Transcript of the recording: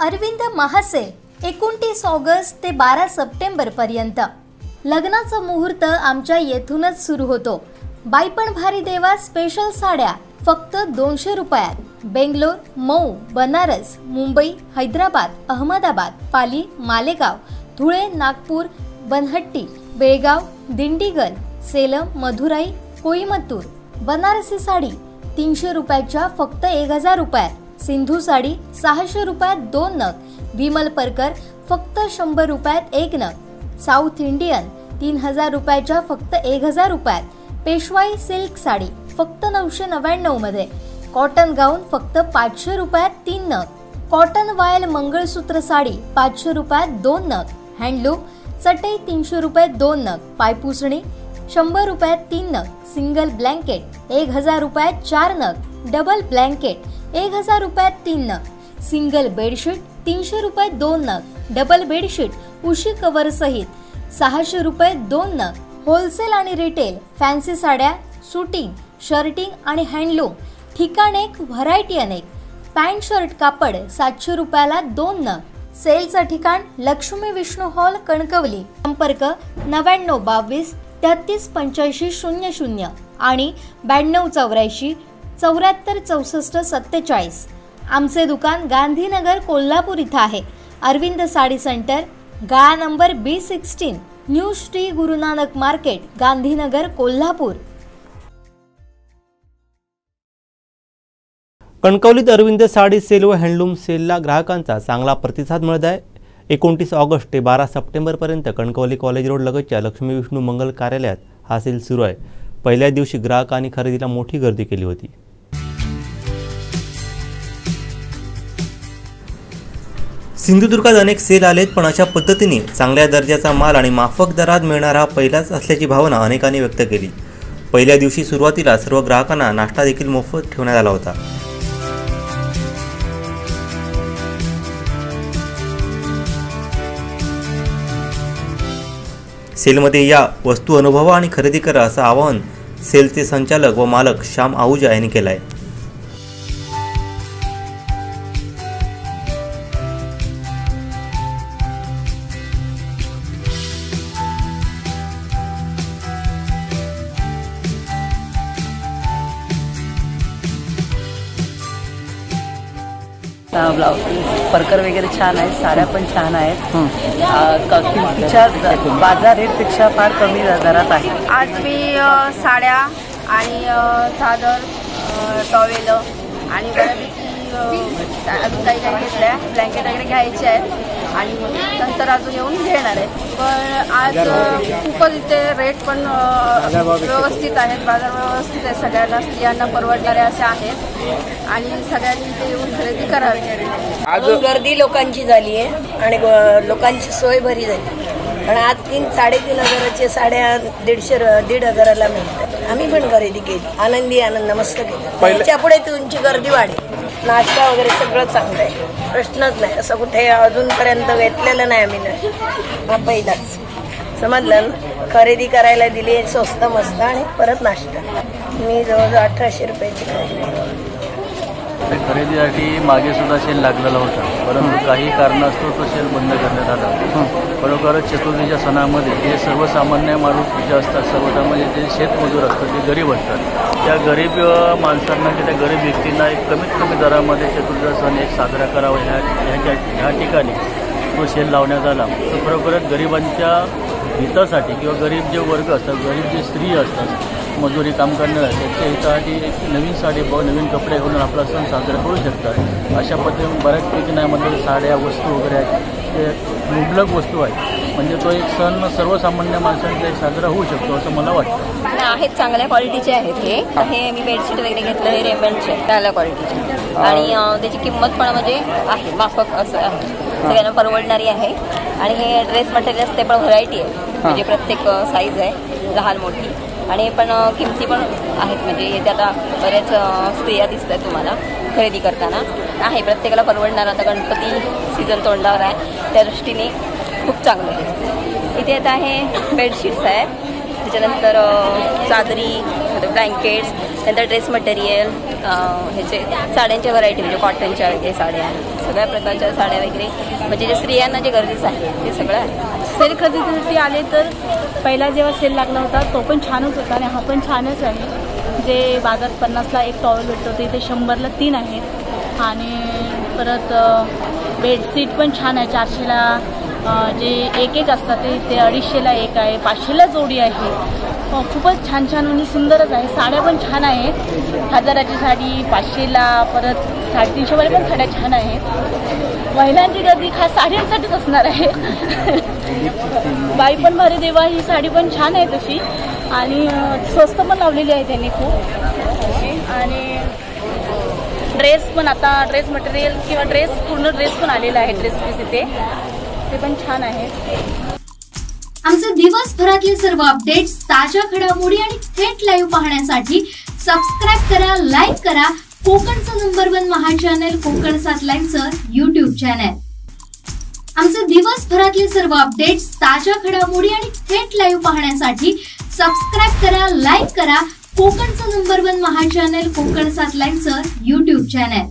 अरविंद महासे एकोणतीस ऑगस्ट ते बारा सप्टेंबर पर्यंत. लग्नाचा मुहूर्त आमच्या येथूनच सुरू होतो. बायपण भारी देवा स्पेशल साड्या फक्त दोनशे रुपयात. बेंगलोर मऊ बनारस मुंबई हैदराबाद अहमदाबाद पाली मालेगाव धुळे नागपूर बनहट्टी बेळगाव दिंडीगल सेलम मधुराई कोईमतूर बनारसी साडी तीनशे रुपयाच्या फक्त एक हजार रुपयात. सिंधू साडी सहाशे रुपयात दोन नग विमल परकर फक्त शंभर रुपयात एक नग साऊथ इंडियन तीन हजार रुपयाच्या फक्त एक हजार रुपयात पेशवाई सिल्क साडी फक्त नऊशे नव्याण्णवमध्ये कॉटन गाऊन फक्त पाचशे रुपयात तीन नग कॉटन वायल मंगळसूत्र साडी पाचशे रुपयात दोन नग हँडलूम चटई तीनशे रुपयात दोन नग पायपुसणी शंभर रुपयात तीन नग सिंगल ब्लँकेट एक हजार रुपयात चार नग डबल ब्लँकेट एक हजार रुपयात तीन नग. सिंगल बेडशीट तीनशे रुपये दोन नग. डबल बेडशीट उशी कवर सहित सहाशे रुपये दोन नग. होलसेल आणि रिटेल फॅन्सी साड्या सुटिंग शर्टिंग आणि हँडलूम ठिकाण एक व्हरायटी अनेक. पॅन्ट शर्ट कापड सातशे रुपयाला दोन नग. सेलचं ठिकाण लक्ष्मी विष्णू हॉल कणकवली. संपर्क नव्याण्णव बावीस तेहतीस पंच्याऐंशी शून्य शून्य आणि ब्याण्णव चौऱ्याऐंशी चौऱ्याहत्तर चौसष्ट सत्तेचाळीस. आमचे दुकान गांधीनगर कोल्हापूर इथं आहे. अरविंद साडी सेंटर गाळा number B sixteen new Shri Gurunanak market Gandhinagar Kolhapur. कणकवलीत अरविंद साडी सेल व हँडलूम सेलला ग्राहकांचा चांगला प्रतिसाद मिळत आहे. एकोणतीस ऑगस्ट ते बारा सप्टेंबरपर्यंत कणकवली कॉलेज रोड लगतच्या लक्ष्मी विष्णू मंगल कार्यालयात हा सेल सुरू आहे. पहिल्या दिवशी ग्राहकांनी खरेदीला मोठी गर्दी केली होती. सिंधुदुर्गात अनेक सेल आलेत पण अशा पद्धतीने चांगल्या दर्जाचा माल आणि माफक दरात मिळणारा पहिलाच असल्याची भावना अनेकांनी व्यक्त केली. पहिल्या दिवशी सुरुवातीला सर्व ग्राहकांना नाश्ता देखील मोफत ठेवण्यात आला होता. सेलमध्ये या वस्तू अनुभवा आणि खरेदी करा असं आवाहन सेलचे संचालक व मालक श्याम आहुजा यांनी केलं आहे ब्लाऊज परकर वगैरे छान आहेत साड्या पण छान आहेत. किमतीच्या बाजार रेटपेक्षा फार कमी दरात आहे. आज मी साड्या आणि चादर टॉवेल आणि बऱ्यापैकी अजून काही काही घेतल्या. ब्लँकेट वगैरे घ्यायचे आहेत. आणि नंतर अजून येऊन घेणार आहे. पण आज खूपच इथे रेट पण व्यवस्थित आहेत. बाजार व्यवस्थित आहे. सगळ्यांना स्त्रियांना परवडणारे असे आहेत. आणि सगळ्यांनी इथे येऊन खरेदी करावी. अजून गर्दी लोकांची झाली आहे आणि ग- लोकांची सोय बरी झाली. पण आज तीन साडेतीन हजाराच्या साड्या दीडशे र- दीड हजाराला मिळतात. आम्ही पण खरेदी केली. आनंदी आनंद मस्त केली. त्याच्या पुढे तुमची गर्दी वाढेल. नाश्ता वगैरे सगळं चांगलं आहे. प्रश्नच नाही. असं कुठे अजूनपर्यंत घेतलेलं नाही आम्ही नाही हा पहिलाच. समजलं ना? खरेदी करायला दिली स्वस्त मस्त आणि परत नाश्ता. मी जवळजवळ अठराशे रुपयाची खरेदी खरेदीसाठी मागे सुद्धा सेल लागलेला होता. परंतु काही कारणास्तव तो सेल बंद करण्यात आला. खरोखरच चतुर्थीच्या सणामध्ये जे सर्वसामान्य माणूस जे असतात सर्वसामान्य जे शेतमजूर असतात जे गरीब असतात त्या गरीब माणसांना की त्या गरीब व्यक्तींना एक कमीत कमी दरामध्ये चतुर्थ सण एक साजरा करावा. ह्या ह्याच्या ह्या ठिकाणी तो सेल लावण्यात आला. तर खरोखरच गरिबांच्या हितासाठी किंवा गरीब जे वर्ग असतात गरीब जे स्त्री असतात मजुरी काम करणाऱ्या त्यांच्या हितासाठी एक नवीन साडी नवीन कपडे घालून आपला सण साजरा करू शकतात अशा पद्धतीने बऱ्याचपैकी नाही साड्या वस्तू वगैरे आहेत. ते मुबलक वस्तू आहेत. म्हणजे तो एक सण सर्वसामान्य माणसांचा एक साजरा होऊ शकतो असं मला वाटतं. आहेत चांगल्या क्वालिटीचे आहेत हे. हे मी बेडशीट वगैरे घेतलं हे रेमंडचे चांगल्या क्वालिटीचे आणि त्याची किंमत पण म्हणजे आहे माफक असं आहे. सगळ्यांना परवडणारी आहे. आणि हे ड्रेस मटेरियल्स ते पण व्हरायटी आहे. म्हणजे प्रत्येक साईज आहे लहान मोठी. आणि पण किमती पण आहेत. म्हणजे इथे आता बऱ्याच स्त्रिया दिसत आहेत तुम्हाला खरेदी करताना. आहे प्रत्येकाला परवडणार. आता गणपती सीझन तोंडावर आहे. त्या दृष्टीने खूप चांगलं आहे. इथे आता आहे बेडशीट्स आहे त्याच्यानंतर चादरी ब्लँकेट्स नंतर ड्रेस मटेरियल ह्याचे साड्यांच्या व्हरायटी म्हणजे कॉटनच्या वगैरे साड्या सगळ्या प्रकारच्या साड्या वगैरे. म्हणजे जे स्त्रियांना जे गरजेचं आहे ते सगळं आहे. सेल खरेदीसाठी आले तर पहिला जेव्हा सेल लागला होता तो पण छानच होता आणि हा पण छानच आहे. जे बाजारात पन्नासला एक टॉवेल भेटतो ते इथे शंभरला तीन आहेत. आणि परत बेडशीट पण छान आहे चारशेला जे एक एक असतात ते ते अडीचशेला एक आहे पाचशेला जोडी आहे. खूपच छान छान आणि सुंदरच आहे. साड्या पण छान आहेत. हजाराची साडी पाचशेला परत साडेतीनशेवाले पण साड्या छान आहेत. महिलांची गर्दी खास साड्यांसाठीच असणार आहे. बाई पण भारी देवा ही साडी पण छान आहे तशी. आणि स्वस्त पण लावलेली आहे त्यांनी खूप. अशी. आणि ड्रेस पण आता ड्रेस मटेरियल किंवा ड्रेस पूर्ण ड्रेस पण आलेला आहे ड्रेस पीस इथे. ते पण छान आहे. आमचे दिवसभरातले सर्व अपडेट्स ताज्या घडामोडी आणि थेट लाईव्ह पाहण्यासाठी सबस्क्राईब करा लाईक करा. कोकणचं नंबर वन महा चॅनल कोकण सात युट्यूब चॅनल आमचे दिवसभरातले सर्व अपडेट्स ताज्या घडामोडी आणि थेट लाईव्ह पाहण्यासाठी सबस्क्राईब करा लाईक करा. कोकणचं नंबर वन महा चॅनल कोकण सात युट्यूब चॅनल